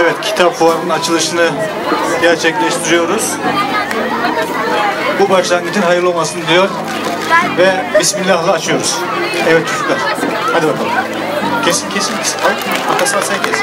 Evet, kitap fuarının açılışını gerçekleştiriyoruz. Bu başlangıcın hayırlı olmasını diyor ve Bismillah'la açıyoruz. Evet çocuklar, hadi bakalım. Kesin kesin kesin. Al, sen kes.